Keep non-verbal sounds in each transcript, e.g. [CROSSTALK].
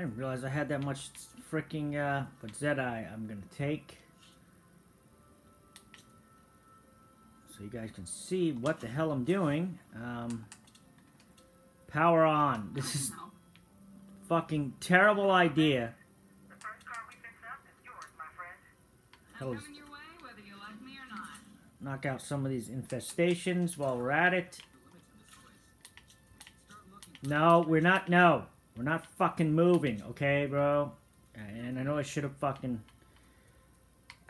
didn't realize I had that much freaking, uh, but Zedeye I'm gonna take. So you guys can see what the hell I'm doing. Um, power on. [LAUGHS] This is fucking terrible idea. The first car we fix up is yours, my friend. Hell is- coming your way, whether you like me or not. Knock out some of these infestations while we're at it. No, we're not. No, we're not fucking moving. Okay, bro. And I know I should have fucking.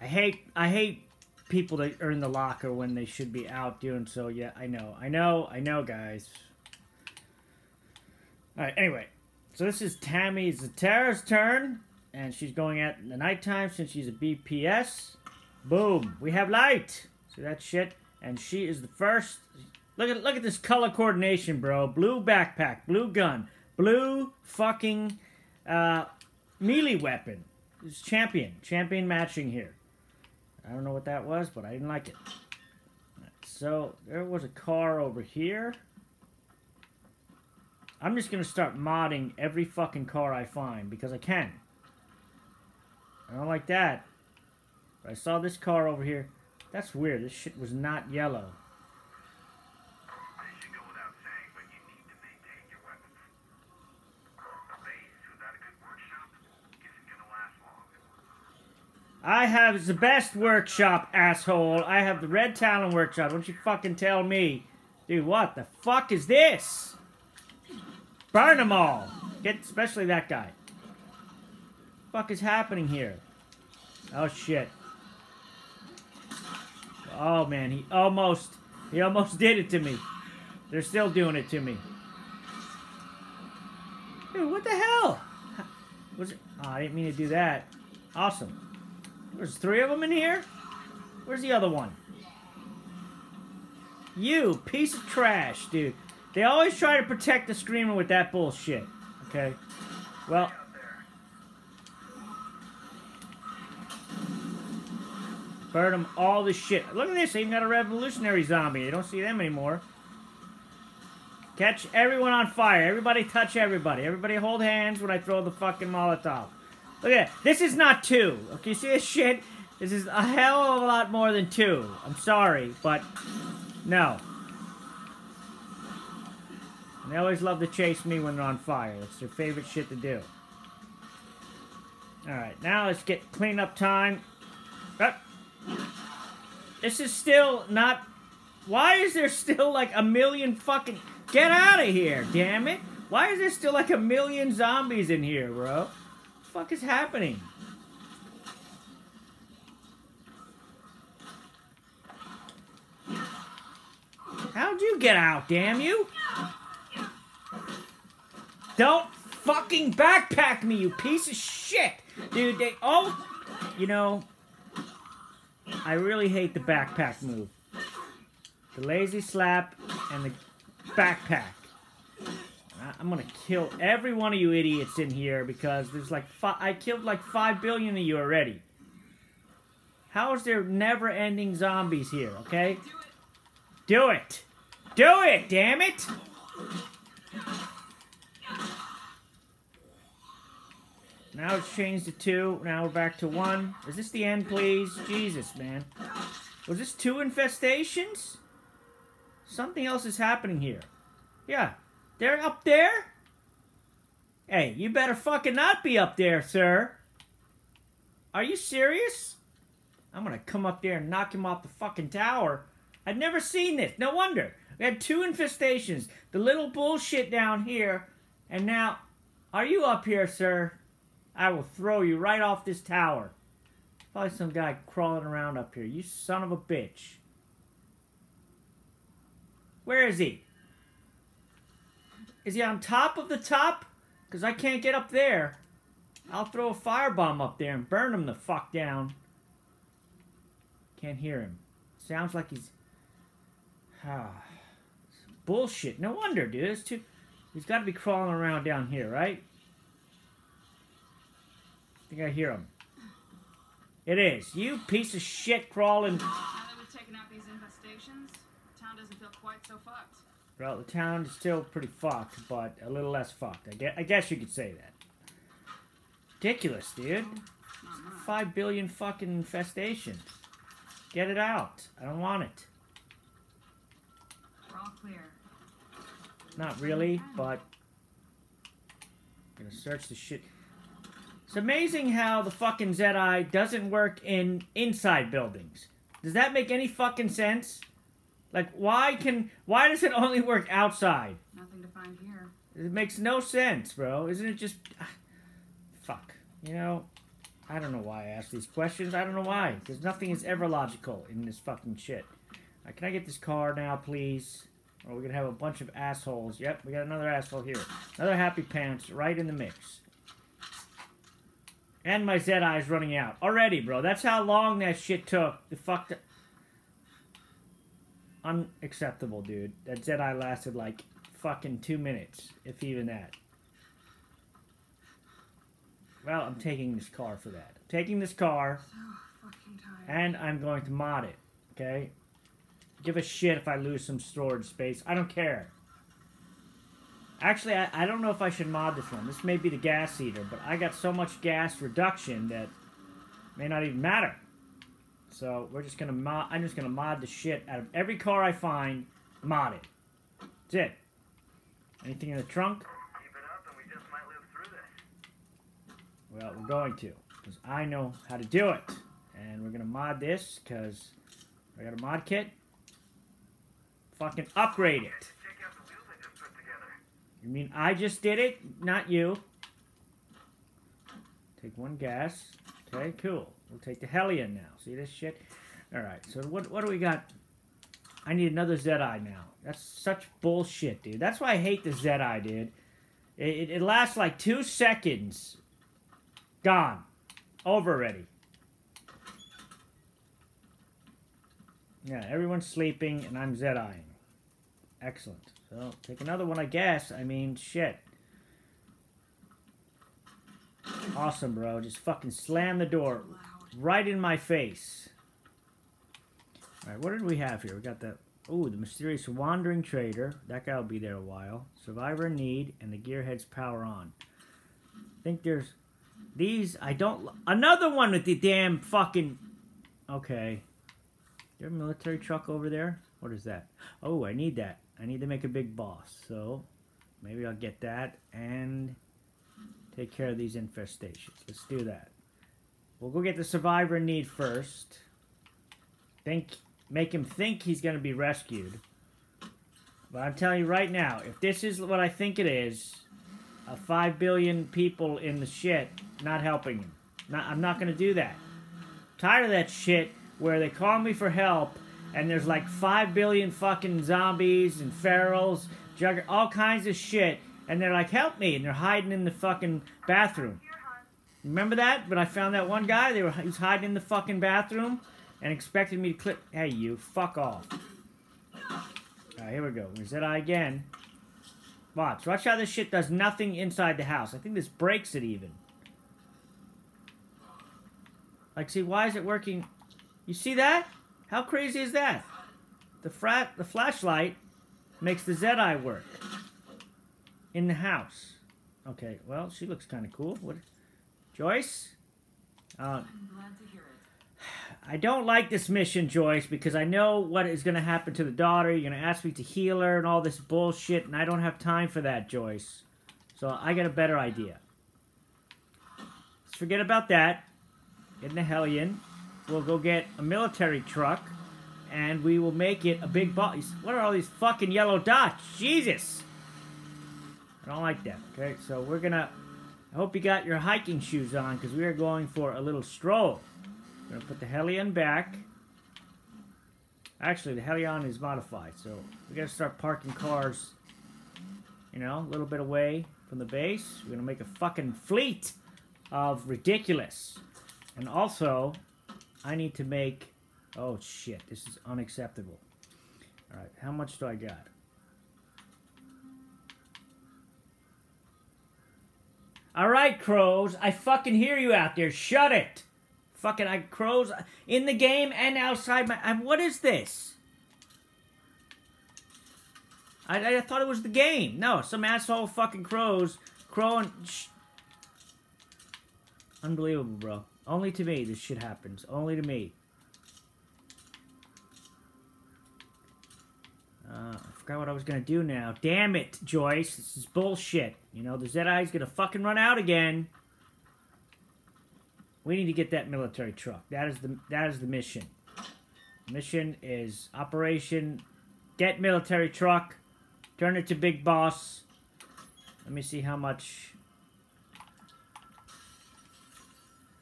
I hate. I hate people that are in the locker when they should be out doing so. Yeah, I know. I know. I know, guys. All right. Anyway, so this is Tammy Zatara's turn, and she's going at the nighttime since she's a BPS. Boom. We have light. See that shit? And she is the first. Look at look at this color coordination, bro. Blue backpack, blue gun, blue fucking uh, melee weapon. It's champion, champion matching here. I don't know what that was, but I didn't like it. So there was a car over here. I'm just gonna start modding every fucking car I find because I can. I don't like that. But I saw this car over here. That's weird. This shit was not yellow. I have the best workshop, asshole. I have the Red Talon workshop. Don't you fucking tell me. Dude, what the fuck is this? Burn them all. Get, especially that guy. fuck is happening here? Oh, shit. Oh, man, he almost, he almost [LAUGHS] did it to me. They're still doing it to me. Dude, what the hell? Was it? Oh, I didn't mean to do that. Awesome. There's three of them in here? Where's the other one? You, piece of trash, dude. They always try to protect the screamer with that bullshit. Okay? Well, burn them all the shit. Look at this. They even got a revolutionary zombie. You don't see them anymore. Catch everyone on fire. Everybody touch everybody. Everybody hold hands when I throw the fucking Molotov. Look at that. This is not two. Okay, see this shit? This is a hell of a lot more than two. I'm sorry, but no. And they always love to chase me when they're on fire. That's their favorite shit to do. Alright, now let's get cleanup time. Ah. This is still not... Why is there still like a million fucking... Get out of here, damn it! Why is there still like a million zombies in here, bro? Fuck is happening? How'd you get out, damn you? Don't fucking backpack me, you piece of shit! Dude, they oh you know I really hate the backpack move. The lazy slap and the backpack. I- I'm gonna kill every one of you idiots in here because there's like I killed like five billion of you already. How is there never-ending zombies here? Okay, do it, do it, damn it! Now it's changed to two. Now we're back to one. Is this the end, please? Jesus, man. Was this two infestations? Something else is happening here. Yeah. They're up there? Hey, you better fucking not be up there, sir. Are you serious? I'm gonna come up there and knock him off the fucking tower. I've never seen this. No wonder. We had two infestations. The little bullshit down here. And now, are you up here, sir? I will throw you right off this tower. Probably some guy crawling around up here. You son of a bitch. Where is he? Is he on top of the top? Because I can't get up there. I'll throw a firebomb up there and burn him the fuck down. Can't hear him. Sounds like he's... Ah, bullshit. No wonder, dude. It's too... He's got to be crawling around down here, right? I think I hear him. It is. You piece of shit crawling... Now that we've taken out these infestations, town doesn't feel quite so fucked. Well, the town is still pretty fucked, but a little less fucked. I guess, I guess you could say that. Ridiculous, dude. Five billion fucking infestations. Get it out. I don't want it. We're all clear. Not really, but I'm gonna search the shit. It's amazing how the fucking Zedi doesn't work in inside buildings. Does that make any fucking sense? Like, why can why does it only work outside? Nothing to find here. It makes no sense, bro. Isn't it just ah, fuck? You know, I don't know why I ask these questions. I don't know why, because nothing is ever logical in this fucking shit. Uh, can I get this car now, please? Or we're gonna have a bunch of assholes. Yep, we got another asshole here. Another happy pants right in the mix. And my Zed eye's running out already, bro. That's how long that shit took. The fuck. Unacceptable, dude. That Zed lasted like fucking two minutes, if even that. Well, I'm taking this car for that. I'm taking this car, So and I'm going to mod it. Okay? Give a shit if I lose some storage space. I don't care. Actually, I, I don't know if I should mod this one. This may be the gas heater, but I got so much gas reduction that may not even matter. So we're just gonna mod. I'm just gonna mod the shit out of every car I find. Mod it. That's it. Anything in the trunk? We. Well, we're going to, because I know how to do it. And we're gonna mod this, because I got a mod kit. Fucking upgrade it. You mean I just did it, not you? Take one gas. Okay, cool. We'll take the Hellion now. See this shit? Alright, so what, what do we got? I need another Zedi now. That's such bullshit, dude. That's why I hate the Zedi, dude. It, it, it lasts like two seconds. Gone. Over already. Yeah, everyone's sleeping and I'm Zediing. Excellent. So, take another one, I guess. I mean, shit. Awesome, bro. Just fucking slam the door. Right in my face. Alright, what did we have here? We got the... Ooh, the mysterious wandering trader. That guy will be there a while. Survivor need, and the gearhead's power on. I think there's... These, I don't... Another one with the damn fucking... Okay. There a military truck over there? What is that? Oh, I need that. I need to make a big boss. So, maybe I'll get that and take care of these infestations. Let's do that. We'll go get the survivor need first. Think, make him think he's going to be rescued. But I'm telling you right now, if this is what I think it is, a five billion people in the shit not helping him. Not, I'm not going to do that. tired of that shit where they call me for help and there's like five billion fucking zombies and ferals, jugger, all kinds of shit, and they're like, "Help me!" and they're hiding in the fucking bathroom. Remember that? But I found that one guy. They were he was hiding in the fucking bathroom and expected me to click. Hey, you fuck off. All right, here we go. I again? Watch. Watch how this shit does nothing inside the house. I think this breaks it even. Like, see, why is it working? You see that? How crazy is that? The frat, the flashlight makes the Zedi work in the house. Okay, well, she looks kind of cool. What, Joyce? Uh, I'm glad to hear it. I don't like this mission, Joyce, because I know what is going to happen to the daughter. You're going to ask me to heal her and all this bullshit, and I don't have time for that, Joyce. So I got a better idea. Let's forget about that. Get in the Hellion. We'll go get a military truck, and we will make it a big boss. What are all these fucking yellow dots? Jesus! I don't like that. Okay, so we're gonna. I hope you got your hiking shoes on, because we are going for a little stroll. We're gonna put the Hellion back. Actually, the Hellion is modified, so we gotta start parking cars, you know, a little bit away from the base. We're gonna make a fucking fleet of ridiculous. And also, I need to make. Oh shit, this is unacceptable. Alright, how much do I got? Alright, crows, I fucking hear you out there. Shut it! Fucking I crows in the game and outside my. I, what is this? I, I thought it was the game. No, some asshole fucking crows crowing. Unbelievable, bro. Only to me this shit happens. Only to me. Uh, I forgot what I was gonna do now. Damn it, Joyce. This is bullshit. You know, the Zedi's gonna fucking run out again. We need to get that military truck. That is the that is the mission. Mission is Operation Get Military Truck. Turn it to Big Boss. Let me see how much.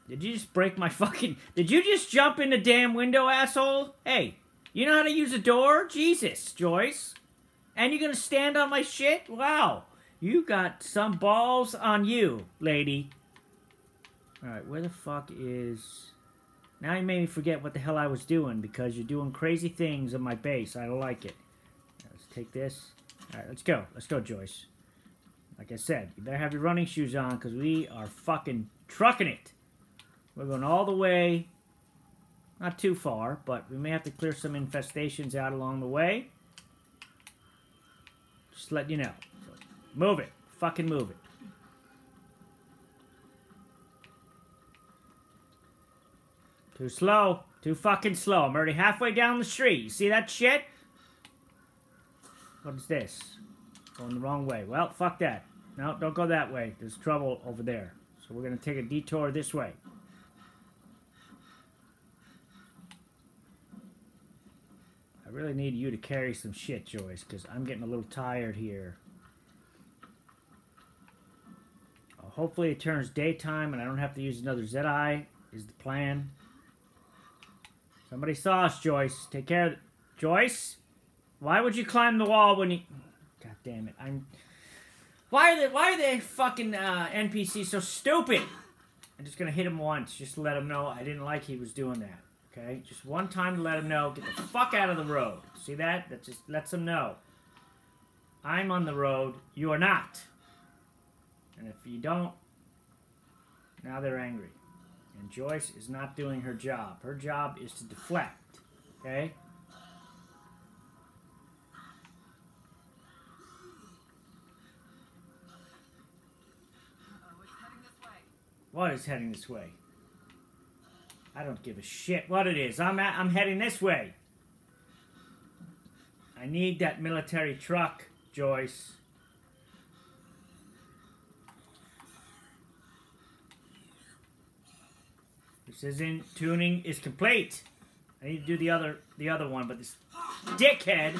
Did you just break my [LAUGHS] fucking. Did you just jump in the damn window, asshole? Hey, you know how to use a door? Jesus, Joyce. And you're gonna stand on my shit? Wow. You got some balls on you, lady. Alright, where the fuck is... Now you made me forget what the hell I was doing because you're doing crazy things on my base. I don't like it. Let's take this. Alright, let's go. Let's go, Joyce. Like I said, you better have your running shoes on because we are fucking trucking it. We're going all the way. Not too far, but we may have to clear some infestations out along the way. Just let you know. Move it. Fucking move it. Too slow. Too fucking slow. I'm already halfway down the street. You see that shit? What is this? Going the wrong way. Well, fuck that. No, don't go that way. There's trouble over there. So we're going to take a detour this way. I really need you to carry some shit, Joyce, because I'm getting a little tired here. Uh, hopefully it turns daytime and I don't have to use another Zedi, is the plan. Somebody saw us, Joyce. Take care of... Joyce? Why would you climb the wall when you... God damn it. I'm... Why are they, why are they fucking uh, NPCs so stupid? I'm just gonna hit him once, just to let him know I didn't like he was doing that. Okay? Just one time to let him know, get the fuck out of the road. See that? That just lets him know. I'm on the road, you are not. And if you don't, now they're angry. And Joyce is not doing her job. Her job is to deflect. Okay? What is heading this way? I don't give a shit what it is. I'm at, I'm heading this way. I need that military truck, Joyce. This isn't tuning is complete. I need to do the other the other one, but this dickhead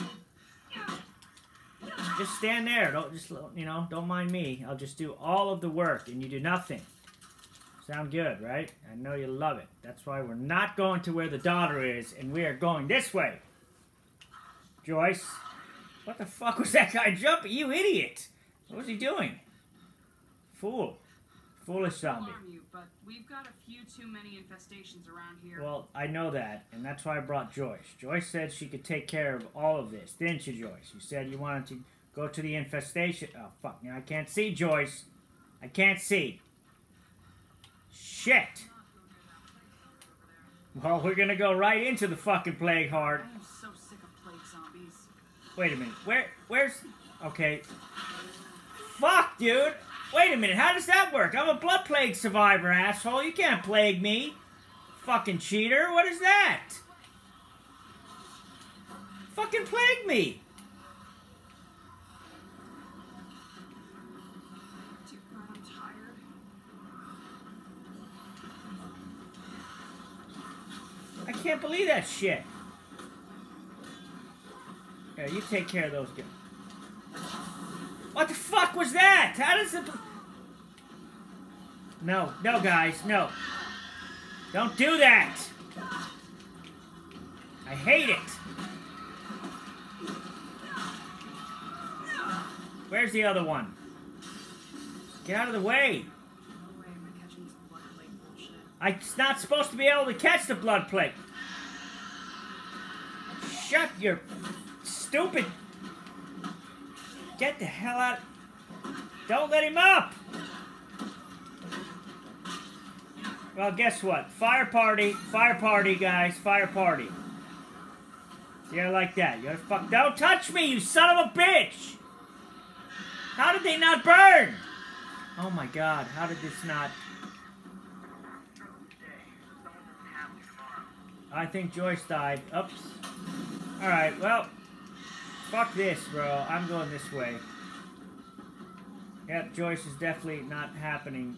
just stand there. Don't just you know, don't mind me. I'll just do all of the work and you do nothing. Sound good, right? I know you love it. That's why we're not going to where the daughter is, and we are going this way. Joyce, what the fuck was that guy jumping? You idiot! What was he doing? Fool. Foolish zombie. You, but we've got a few too many infestations around here. Well, I know that, and that's why I brought Joyce. Joyce said she could take care of all of this, didn't you, Joyce? You said you wanted to go to the infestation. Oh, fuck. Now I can't see, Joyce. I can't see. Shit. Not go near that plague over there. Well, we're gonna go right into the fucking plague heart. I am so sick of plague zombies. Wait a minute. Where? Where's? Okay. Fuck, dude. Wait a minute. How does that work? I'm a blood plague survivor, asshole. You can't plague me. Fucking cheater. What is that? Fucking plague me. I can't believe that shit. Yeah, you take care of those guys. What the fuck was that? How does it... No, no, guys, no. Don't do that. I hate it. Where's the other one? Get out of the way. I'm not supposed to be able to catch the blood plague! Shut your stupid. Get the hell out. Don't let him up! Well, guess what? Fire party. Fire party, guys. Fire party. Yeah, like that. You're fuck. Don't touch me, you son of a bitch! How did they not burn? Oh my god, how did this not. I think Joyce died. Oops. Alright, well. Fuck this, bro. I'm going this way. Yep, Joyce is definitely not happening.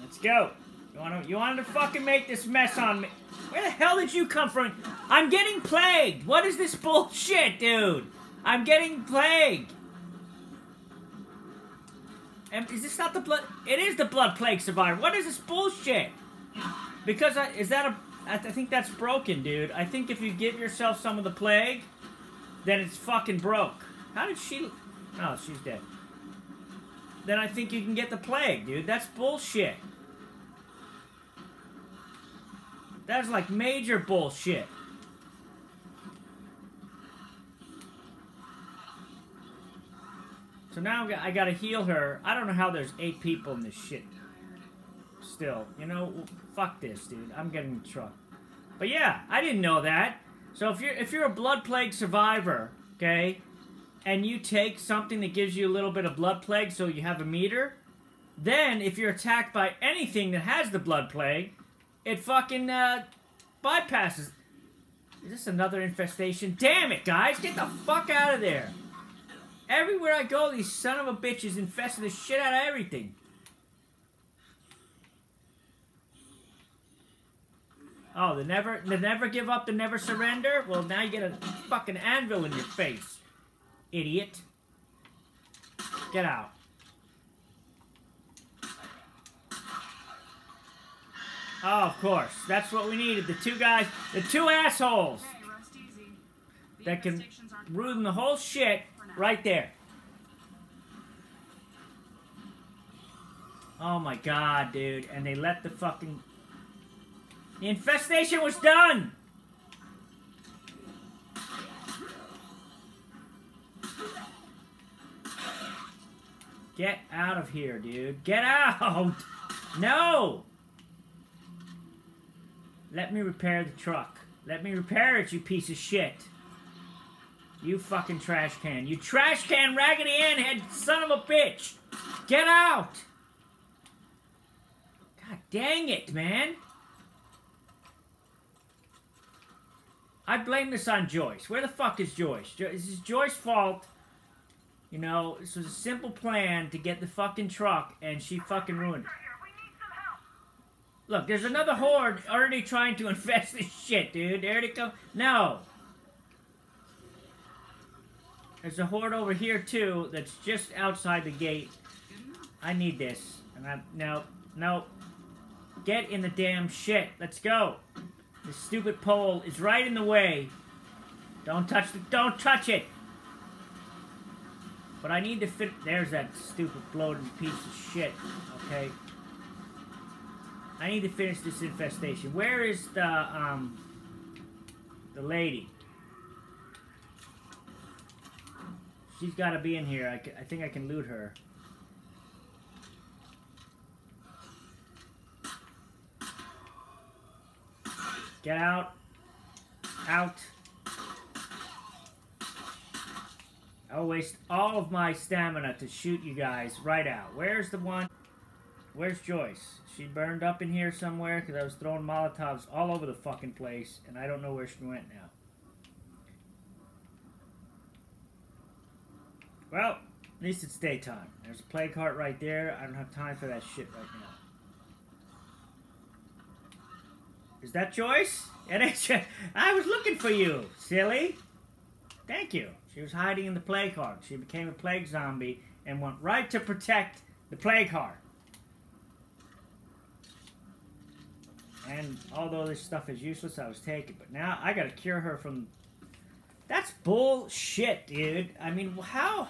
Let's go. You want to? You wanted to fucking make this mess on me? Where the hell did you come from? I'm getting plagued. What is this bullshit, dude? I'm getting plagued. Is this not the blood? It is the blood plague survivor. What is this bullshit? Because I, is that a? I th- I think that's broken, dude. I think if you give yourself some of the plague, then it's fucking broke. How did she? Oh, she's dead. Then I think you can get the plague, dude. That's bullshit. That's like major bullshit. So now I gotta heal her. I don't know how there's eight people in this shit. Still, you know, fuck this, dude. I'm getting the truck. But yeah, I didn't know that. So if you're if you're a blood plague survivor, okay, and you take something that gives you a little bit of blood plague, so you have a meter, then if you're attacked by anything that has the blood plague, it fucking uh, bypasses. Is this another infestation? Damn it, guys! Get the fuck out of there! Everywhere I go, these son of a bitches infesting the shit out of everything. Oh, the never, the never give up, the never surrender. Well, now you get a fucking anvil in your face, idiot. Get out. Oh, of course. That's what we needed. The two guys, the two assholes Hey, rest easy. The that can ruin the whole shit right there. Oh my god, dude. And they let the fucking... The infestation was done! Get out of here, dude. Get out! No! Let me repair the truck. Let me repair it, you piece of shit. You fucking trash can. You trash can Raggedy Ann head son of a bitch! Get out! God dang it, man! I blame this on Joyce. Where the fuck is Joyce? Jo- this is Joyce's fault. You know, this was a simple plan to get the fucking truck, and she fucking ruined it. Look, there's another horde already trying to [LAUGHS] infest this shit, dude. There they come. No. There's a horde over here too. That's just outside the gate. I need this, and I no no. Get in the damn shit. Let's go. This stupid pole is right in the way. Don't touch the. Don't touch it. But I need to fit. There's that stupid bloated piece of shit. Okay. I need to finish this infestation. Where is the um the lady? She's got to be in here. I, I think I can loot her. Get out. Out. I'll waste all of my stamina to shoot you guys right out. Where's the one? Where's Joyce? She burned up in here somewhere because I was throwing Molotovs all over the fucking place, and I don't know where she went now. Well, at least it's daytime. There's a plague heart right there. I don't have time for that shit right now. Is that Joyce? It is. I was looking for you, silly. Thank you. She was hiding in the plague heart. She became a plague zombie and went right to protect the plague heart. And although this stuff is useless, I was taken. But now I gotta cure her from. That's bullshit, dude. I mean, how?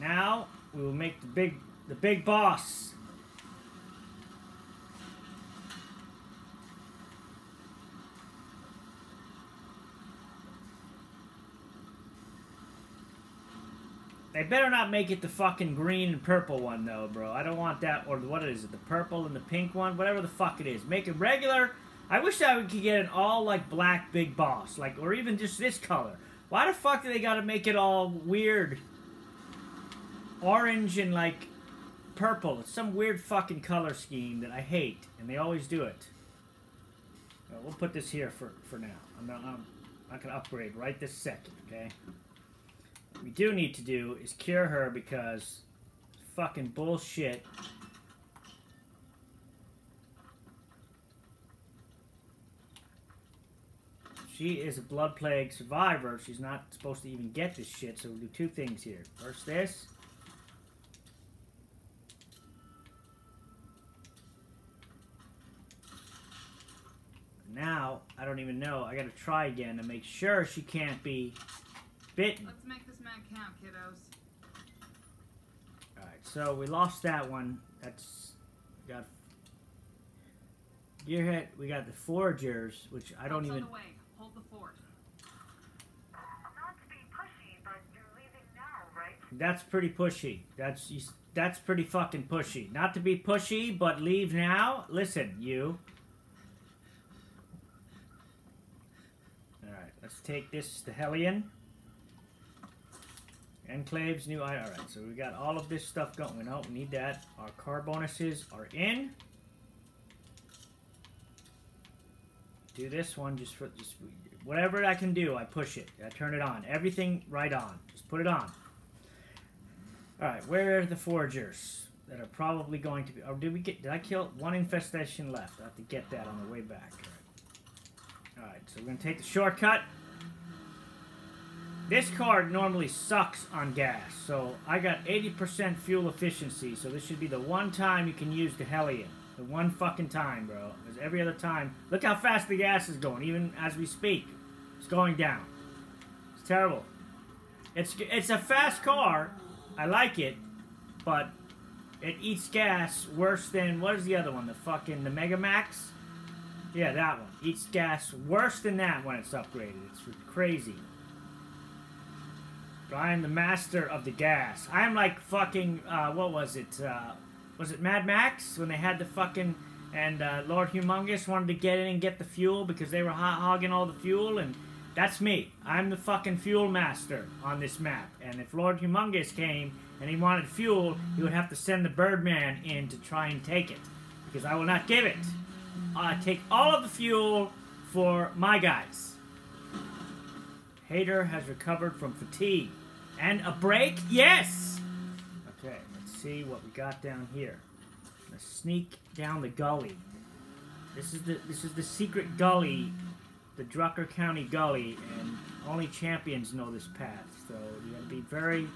Now we will make the big, the big boss. They better not make it the fucking green and purple one though, bro. I don't want that or what is it? The purple and the pink one, whatever the fuck it is. Make it regular. I wish I could get an all like black big boss, like or even just this color. Why the fuck do they gotta make it all weird? Orange and like purple. It's some weird fucking color scheme that I hate, and they always do it. Well, put this here for, for now. I'm not, I'm not gonna upgrade right this second, okay? What we do need to do is cure her because fucking bullshit. She is a blood plague survivor. She's not supposed to even get this shit, so we'll do two things here. First this. Now, I don't even know. I gotta try again to make sure she can't be bitten. Let's make this man count, kiddos. Alright, so we lost that one. That's we got Gearhead, we got the foragers, which I don't Help's even On the way. Hold the fort. Not to be pushy, but you're leaving now, right? that's pretty pushy. That's that's pretty fucking pushy. Not to be pushy, but leave now. Listen, you. Alright, let's take this to Hellion. Enclaves, new eye. Alright, so we got all of this stuff going. We don't need that. Our car bonuses are in. Do this one just for just whatever I can do. I push it. I turn it on. Everything right on. Just put it on. All right, where are the foragers that are probably going to be? Or did we get? Did I kill one infestation left? I have to get that on the way back. All right, All right so we're gonna take the shortcut. This card normally sucks on gas, so I got 80% fuel efficiency. So this should be the one time you can use the Hellion. The one fucking time, bro. Because every other time, look how fast the gas is going. Even as we speak, it's going down. It's terrible. It's it's a fast car. I like it, but it eats gas worse than what is the other one? The fucking the Mega Max. Yeah, that one eats gas worse than that when it's upgraded. It's crazy. I am the master of the gas. I am like fucking uh, what was it? Uh, was it Mad Max when they had the fucking and uh, Lord Humongous wanted to get in and get the fuel because they were hot hogging all the fuel and that's me. I'm the fucking fuel master on this map. And if Lord Humongous came and he wanted fuel, he would have to send the Birdman in to try and take it because I will not give it. I take all of the fuel for my guys. Heitor has recovered from fatigue. And a break? Yes! Okay, let's see what we got down here. Let's sneak down the gully. This is the this is the secret gully, the Drucker County gully, and only champions know this path. So you gotta be very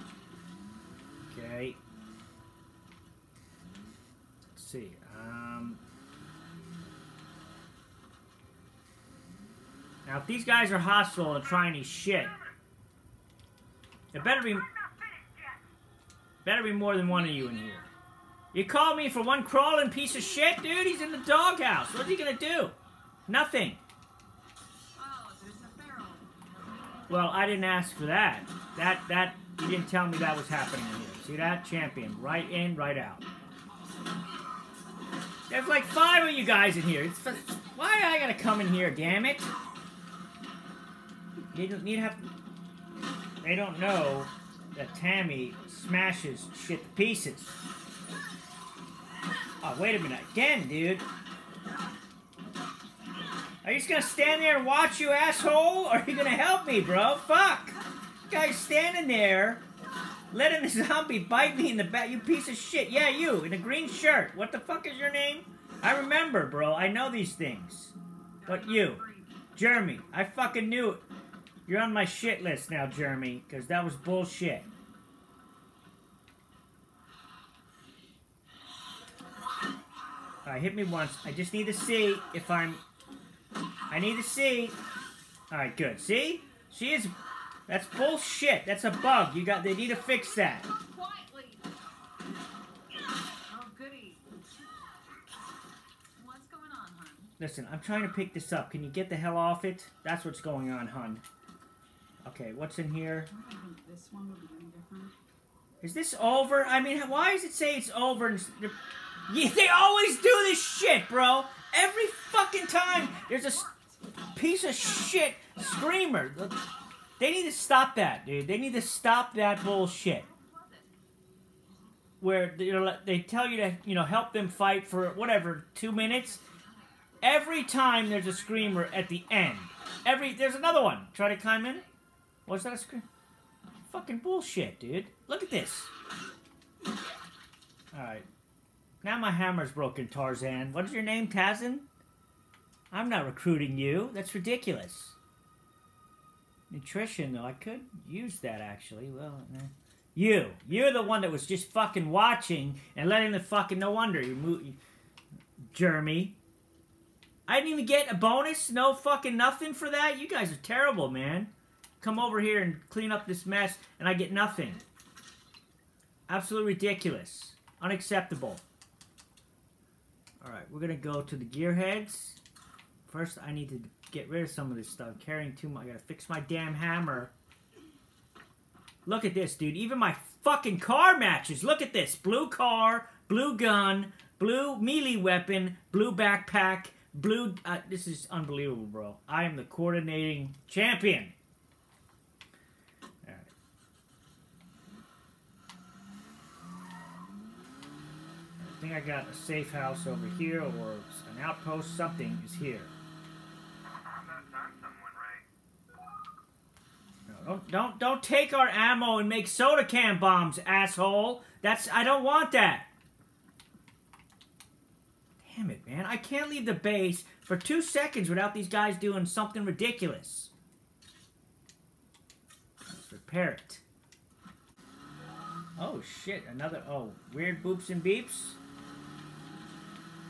okay. Let's see. Um, now, if these guys are hostile and trying to shit, there better be better be more than one of you in here. You called me for one crawling piece of shit, dude. He's in the doghouse. What's he gonna do? Nothing. Well, I didn't ask for that. That that you didn't tell me that was happening here. See that champion? Right in, right out. There's like five of you guys in here. It's, why I gotta come in here? Damn it! You don't need have. They don't know that Tammy smashes shit to pieces. Oh, wait a minute. Again, dude. Are you just gonna stand there and watch, you asshole? Or are you gonna help me, bro? Fuck! Guy's standing there, letting the zombie bite me in the back. You piece of shit. Yeah, you, in a green shirt. What the fuck is your name? I remember, bro. I know these things. But you, Jeremy, I fucking knew it. You're on my shit list now, Jeremy, because that was bullshit. Alright, hit me once. I just need to see if I'm... I need to see... Alright, good. See? She is... That's bullshit. That's a bug. You got... They need to fix that. Oh, goody. What's going on, hon? Listen, I'm trying to pick this up. Can you get the hell off it? That's what's going on, hun. Okay, what's in here? I don't think this one would be any different. Is this over? I mean, why does it say it's over? And yeah, they always do this shit, bro. Every fucking time there's a piece of shit screamer. They need to stop that, dude. They need to stop that bullshit. Where you know, they tell you to, you know, help them fight for whatever two minutes. Every time there's a screamer at the end. Every there's another one. Try to climb in. Was that a scream? Fucking bullshit, dude. Look at this. All right. Now my hammer's broken, Tarzan. What is your name, Tazin? I'm not recruiting you. That's ridiculous. Nutrition, though. I could use that, actually. Well. You. You're the one that was just fucking watching and letting the fucking... No wonder you move... Jeremy. I didn't even get a bonus? No fucking nothing for that? You guys are terrible, man. Come over here and clean up this mess, and I get nothing. Absolutely ridiculous. Unacceptable. Alright, we're gonna go to the gearheads. First, I need to get rid of some of this stuff. I'm carrying too much. I gotta fix my damn hammer. Look at this, dude. Even my fucking car matches. Look at this. Blue car, blue gun, blue melee weapon, blue backpack, blue... Uh, this is unbelievable, bro. I am the coordinating champion. I think I got a safe house over here, or an outpost. Something is here. Don't don't don't take our ammo and make soda can bombs, asshole. That's I don't want that. Damn it, man. I can't leave the base for two seconds without these guys doing something ridiculous. Let's repair it. Oh shit, another oh, weird boops and beeps.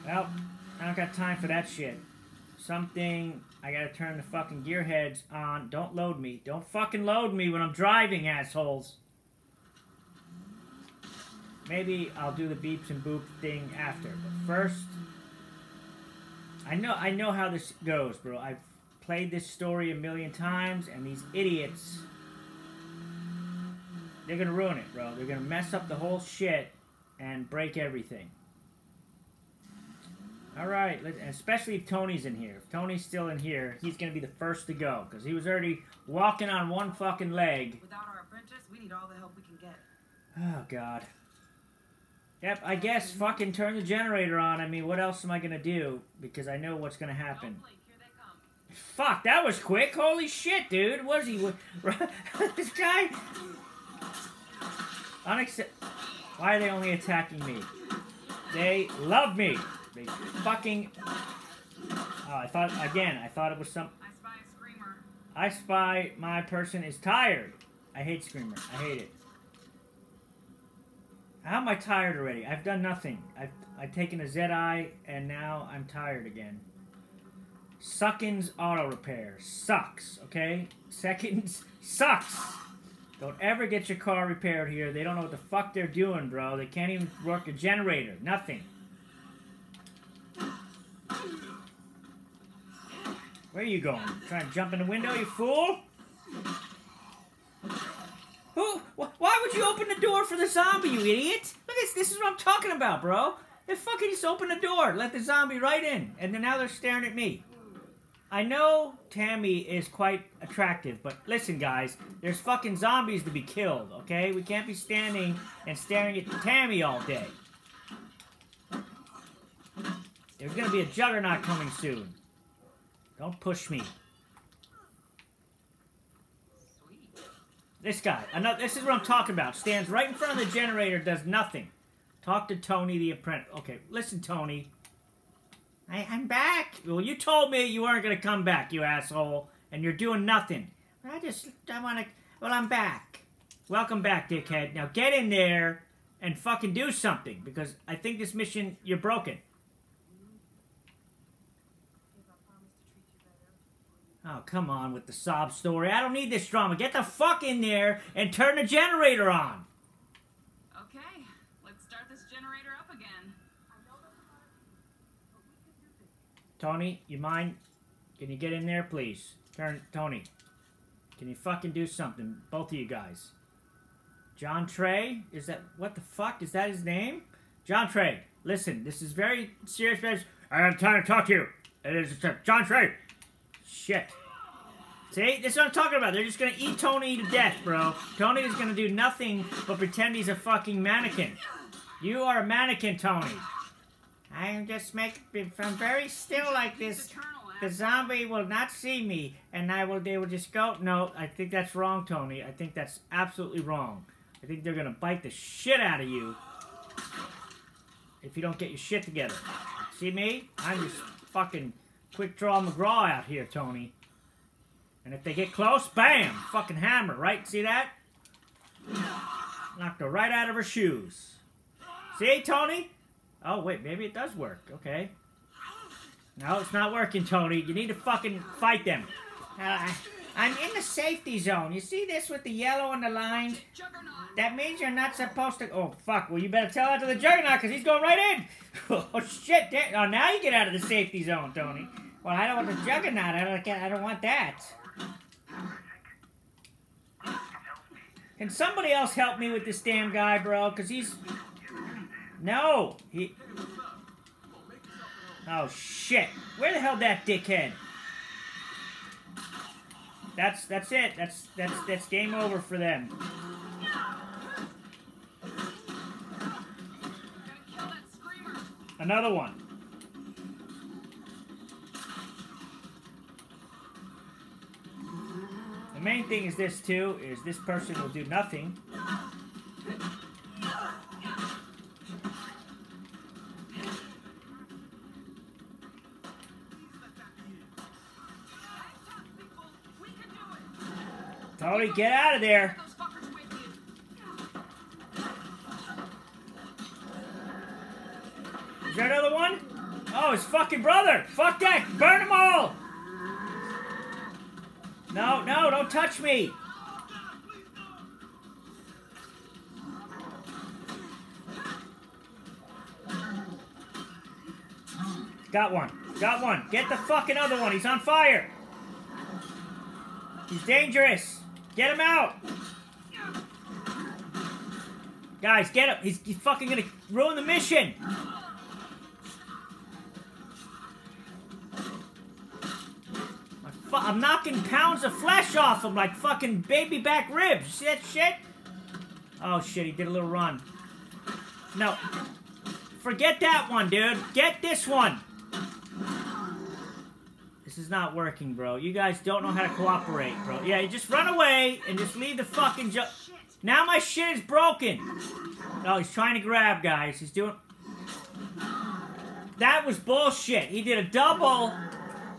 Well, I don't got time for that shit. Something I gotta turn the fucking gearheads on. Don't load me. Don't fucking load me when I'm driving, assholes. Maybe I'll do the beeps and boop thing after. But first, I know I know how this goes, bro. I've played this story a million times, and these idiots, they're gonna ruin it, bro. They're gonna mess up the whole shit and break everything. All right, especially if Tony's in here. If Tony's still in here, he's gonna be the first to go because he was already walking on one fucking leg. Without our apprentice, we need all the help we can get. Oh God. Yep, I guess fucking turn the generator on. I mean, what else am I gonna do? Because I know what's happen. Here they come. Fuck, that was quick. Holy shit, dude. Was he? [LAUGHS] this guy. Unaccept. Why are they only attacking me? They love me. Fucking. Oh, I thought again. I thought it was some. I spy a screamer. I spy my person is tired. I hate Screamer. I hate it. How am I tired already? I've done nothing. I've, I've taken a ZI and now I'm tired again. Suckins Auto Repair. Sucks, okay? Seconds [LAUGHS] sucks. Don't ever get your car repaired here. They don't know what the fuck they're doing, bro. They can't even work a generator. Nothing. Where are you going? Trying to jump in the window, you fool? Who? wh- Why would you open the door for the zombie, you idiot? Look, this, this is what I'm talking about, bro. They fucking just opened the door, let the zombie right in, and then now they're staring at me. I know Tammy is quite attractive, but listen, guys, there's fucking zombies to be killed, okay? We can't be standing and staring at Tammy all day. There's gonna be a juggernaut coming soon. Don't push me. This guy, another, this is what I'm talking about. Stands right in front of the generator, does nothing. Talk to Tony the apprentice. Okay, listen, Tony. I, I'm back. Well, you told me you weren't gonna come back, you asshole, and you're doing nothing. I just, I wanna. Well, I'm back. Welcome back, dickhead. Now get in there and fucking do something because I think this mission you're broken. If I promise to treat you better. Oh, come on with the sob story. I don't need this drama. Get the fuck in there and turn the generator on. Okay, let's start this generator up again. Tony, you mind? Can you get in there, please? Turn, Tony. Can you fucking do something, both of you guys? John Trey? Is that what the fuck? Is that his name? John Trey. Listen, this is very serious. I have time to talk to you. It is John Trey. Shit. See, this is what I'm talking about. They're just gonna eat Tony to death, bro. Tony is gonna do nothing but pretend he's a fucking mannequin. You are a mannequin, Tony. I am just making, I'm very still like this, The zombie will not see me, and I will. They will just go. No, I think that's wrong, Tony. I think that's absolutely wrong. I think they're gonna bite the shit out of you if you don't get your shit together. See me? I'm just fucking quick draw McGraw out here, Tony. And if they get close, bam, fucking hammer, right? See that? Knocked her right out of her shoes. See, Tony? Oh wait, maybe it does work. Okay. No, it's not working, Tony. You need to fucking fight them. Uh, I'm in the safety zone. You see this with the yellow and the line? Juggernaut. That means you're not supposed to. Oh fuck! Well, you better tell that to the Juggernaut because he's going right in. [LAUGHS] oh shit! Oh, now you get out of the safety zone, Tony. Well, I don't want the Juggernaut. I don't. I don't want that. Can somebody else help me with this damn guy, bro? Because he's. No, he. Oh shit! Where the hell that dickhead? That's that's it. That's that's that's game over for them. Another one. The main thing is this too, is this person will do nothing. Get out of there. Is there another one? Oh, his fucking brother. Fuck that. Burn them all. No, no, don't touch me. Got one. Got one. Get the fucking other one. He's on fire. He's dangerous. Get him out. Guys, get him. He's, he's fucking gonna ruin the mission. I'm knocking pounds of flesh off him like fucking baby back ribs. See that shit? Oh shit, he did a little run. No. Forget that one, dude. Get this one. This is not working, bro. You guys don't know how to cooperate, bro. Yeah, you just run away and just leave the fucking Now my shit is broken. Oh, he's trying to grab, guys. He's doing. That was bullshit. He did a double.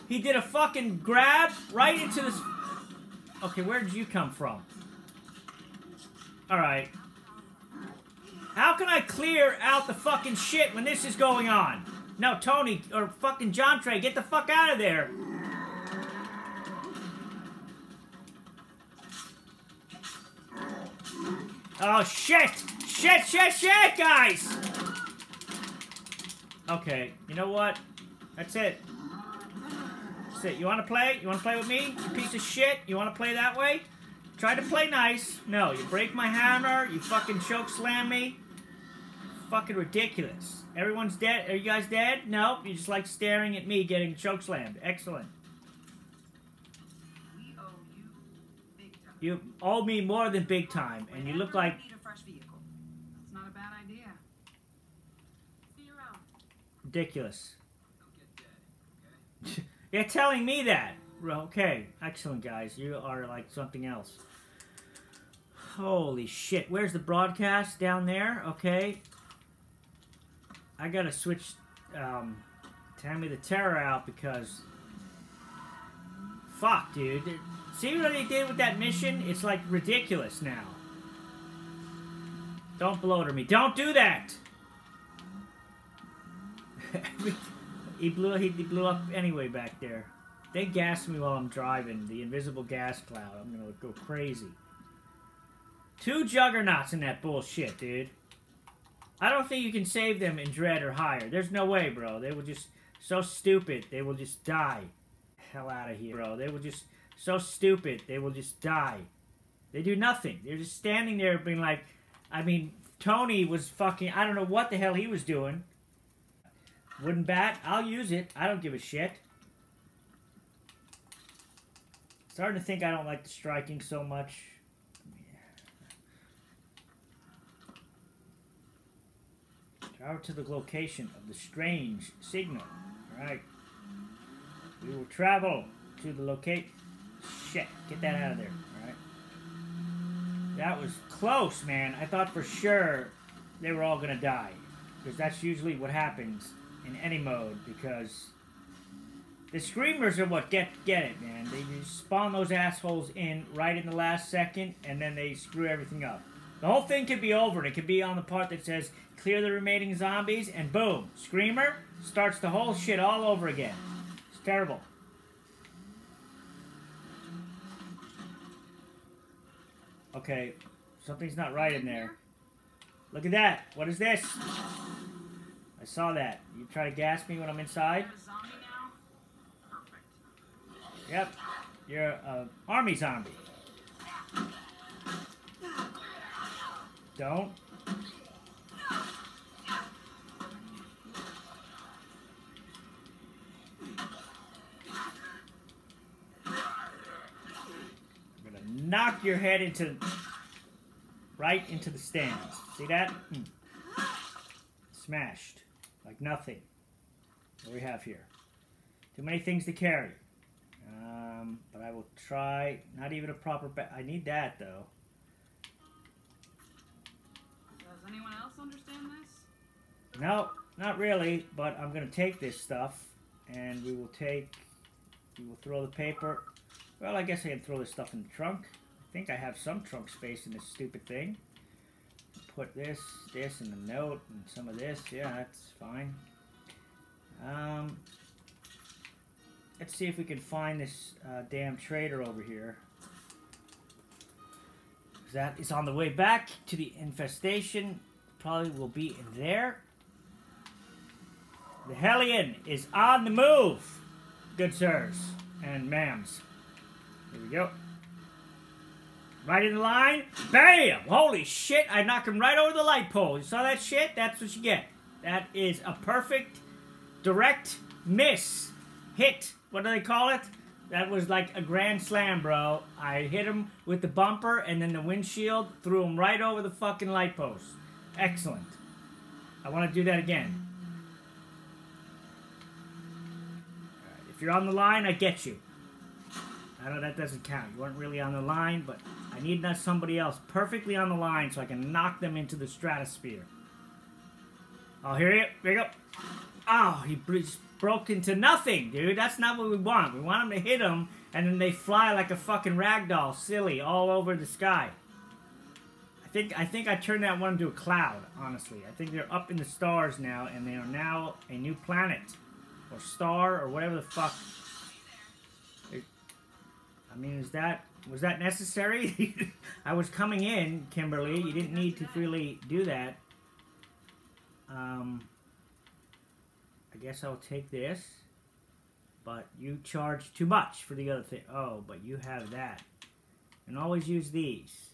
He did a fucking grab right into this. Okay, where did you come from? Alright. How can I clear out the fucking shit when this is going on? No, Tony, or fucking John Trey, get the fuck out of there. Oh shit! Shit, shit, shit, guys! Okay, you know what? That's it. That's it. You wanna play? You wanna play with me? You piece of shit? You wanna play that way? Try to play nice. No, you break my hammer, you fucking choke slam me. Fucking ridiculous. Everyone's dead. Are you guys dead? Nope. You just like staring at me getting choke slammed. Excellent. We owe you big time. You owe me more than big time, and you look like need a fresh vehicle. That's not a bad idea. See you around. ridiculous. Dead, okay? [LAUGHS] You're telling me that. Okay, excellent, guys. You are like something else. Holy shit. Where's the broadcast? Down there? Okay. I gotta switch um, Tammy the Terror out because. Fuck, dude. See what they did with that mission? It's like ridiculous now. Don't blow to me. Don't do that! [LAUGHS] he blew he blew up anyway back there. They gas me while I'm driving. The invisible gas cloud. I'm gonna go crazy. Two juggernauts in that bullshit, dude. I don't think you can save them in dread or higher. There's no way, bro. They will just so stupid. They will just die. Hell out of here, bro. They will just so stupid. They will just die. They do nothing. They're just standing there being like, I mean, Tony was fucking. I don't know what the hell he was doing. Wooden bat. I'll use it. I don't give a shit. Starting to think I don't like the striking so much. Travel to the location of the strange signal. Alright. We will travel to the locate. Shit, get that out of there. Alright. That was close, man. I thought for sure they were all gonna die. Because that's usually what happens in any mode, because the screamers are what get get it, man. They just spawn those assholes in right in the last second, and then they screw everything up. The whole thing could be over. It could be on the part that says clear the remaining zombies, and boom, screamer starts the whole shit all over again. It's terrible. Okay, something's not right in there. Look at that. What is this? I saw that. You try to gas me when I'm inside? You're a zombie now? Perfect. Yep. You're a army zombie. Don't. I'm gonna knock your head into right into the stands. See that? Hmm. Smashed. Like nothing. What do we have here? Too many things to carry. Um, but I will try. Not even a proper. Ba- I need that though. Does anyone else understand this? No, not really. But I'm gonna take this stuff, and we will take. We will throw the paper. Well, I guess I can throw this stuff in the trunk. I think I have some trunk space in this stupid thing. Put this, this, and the note, and some of this. Yeah, that's fine. Um, let's see if we can find this uh, damn trader over here. That is on the way back to the infestation. Probably will be in there. The Hellion is on the move, good sirs and ma'ams. Here we go. Right in the line. Bam! Holy shit, I knocked him right over the light pole. You saw that shit? That's what you get. That is a perfect, direct miss. Hit. What do they call it? That was like a grand slam, bro. I hit him with the bumper and then the windshield, threw him right over the fucking light post. Excellent. I want to do that again. Alright, If you're on the line, I get you. I know that doesn't count. You weren't really on the line, but I need that somebody else perfectly on the line so I can knock them into the stratosphere. Oh, here you, here you go. Oh, he br- broke into nothing, dude. That's not what we want. We want them to hit them, and then they fly like a fucking ragdoll, silly, all over the sky. I think I think I turned that one into a cloud. Honestly, I think they're up in the stars now, and they are now a new planet or star or whatever the fuck. I mean, is that was that necessary? [LAUGHS] I was coming in, Kimberly. You didn't need to really do that. Um, I guess I'll take this. But you charge too much for the other thing. Oh, but you have that. And always use these.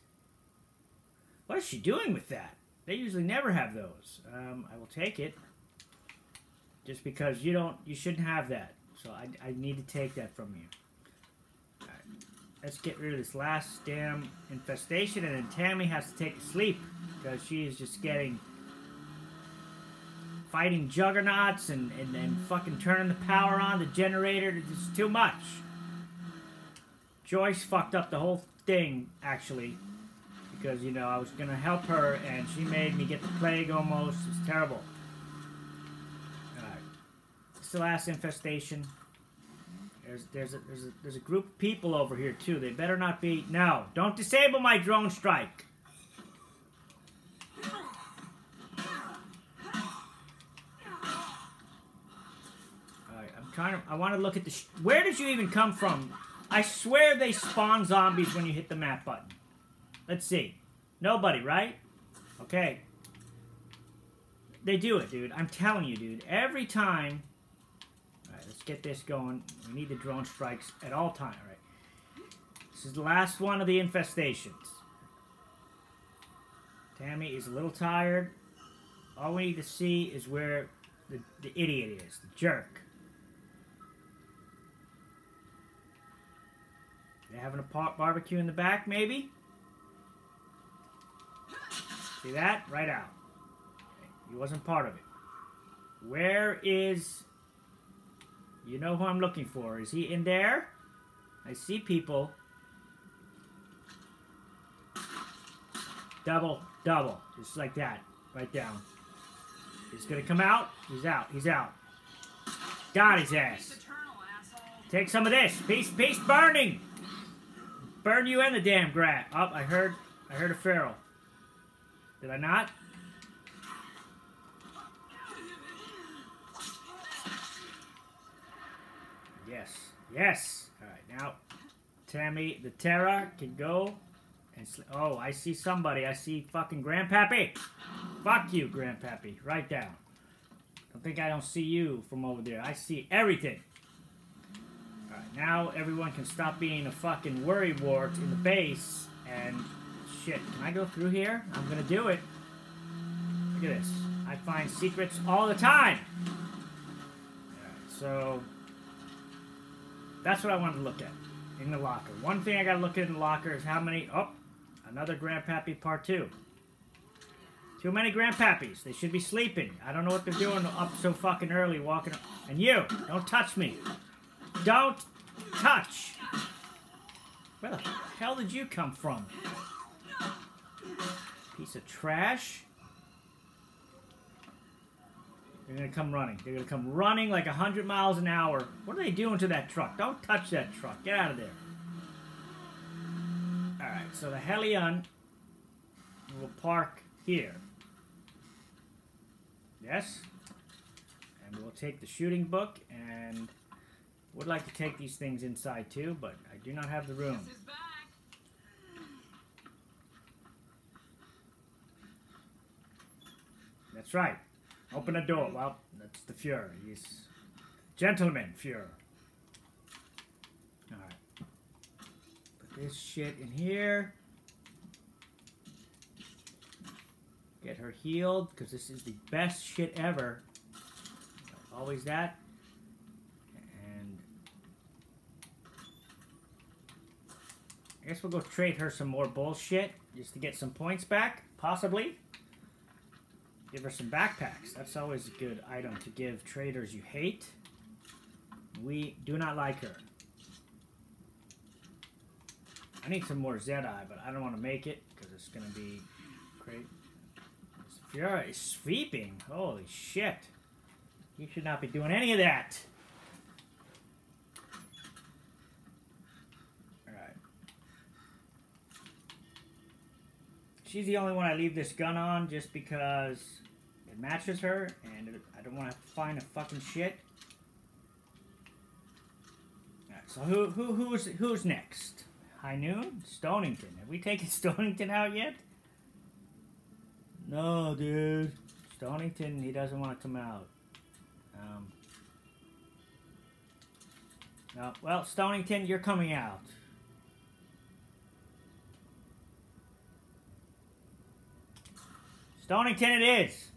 What is she doing with that? They usually never have those. Um, I will take it. Just because you don't, you shouldn't have that. So I, I need to take that from you. Alright. Let's get rid of this last damn infestation, and then Tammy has to take a sleep because she is just getting fighting juggernauts and, and, and fucking turning the power on the generator. It's too much. Joyce fucked up the whole thing, actually. Because, you know, I was gonna help her and she made me get the plague almost. It's terrible. Alright. It's the last infestation. There's there's a there's a there's a group of people over here too. They better not be no, don't disable my drone strike. I want to look at the where did you even come from? I swear they spawn zombies when you hit the map button. Let's see. Nobody, right? Okay. They do it, dude. I'm telling you, dude. Every time Alright, let's get this going. We need the drone strikes at all times, right? This is the last one of the infestations. Tammy is a little tired. All we need to see is where the, the idiot is, the jerk. They're having a par- barbecue in the back, maybe? See that? Right out. He wasn't part of it. Where is... You know who I'm looking for. Is he in there? I see people. Double, double. Just like that. Right down. He's gonna come out. He's out. He's out. Got his ass. Take some of this. Beast, beast burning. Burn you and the damn grat. Oh, I heard, I heard a feral. Did I not? Yes, yes. All right, now Tammy the Terror can go and oh, I see somebody. I see fucking Grandpappy. Fuck you, Grandpappy. Right down. Don't think I don't see you from over there. I see everything. Now everyone can stop being a fucking worry wart in the base and shit. Can I go through here? I'm gonna do it. Look at this. I find secrets all the time. Alright, so that's what I wanted to look at in the locker. One thing I gotta look at in the locker is how many oh another Grandpappy part two. Too many grandpappies. They should be sleeping. I don't know what they're doing up so fucking early walking. Up. And you, don't touch me. Don't touch. Where the hell did you come from? Piece of trash. They're gonna come running. They're gonna come running like 100 miles an hour. What are they doing to that truck? Don't touch that truck. Get out of there. Alright, so the Hellion will park here. Yes? And we'll take the shooting book and would like to take these things inside too, but I do not have the room. Guess who's back? That's right. Open the door. Well, that's the Fuhrer. He's gentleman Fuhrer. Alright. Put this shit in here. Get her healed, because this is the best shit ever. Always that. I guess we'll go trade her some more bullshit just to get some points back, possibly. Give her some backpacks. That's always a good item to give traders you hate. We do not like her. I need some more Zedi, but I don't want to make it because it's going to be great. Is sweeping. Holy shit. You should not be doing any of that. She's the only one I leave this gun on just because it matches her and it, I don't want to find a fucking shit. So who, who, who's, who's next? High Noon? Stonington. Have we taken [LAUGHS] Stonington out yet? No, dude. Stonington, he doesn't want to come out. Um, well, Stonington, you're coming out. Stonington it is.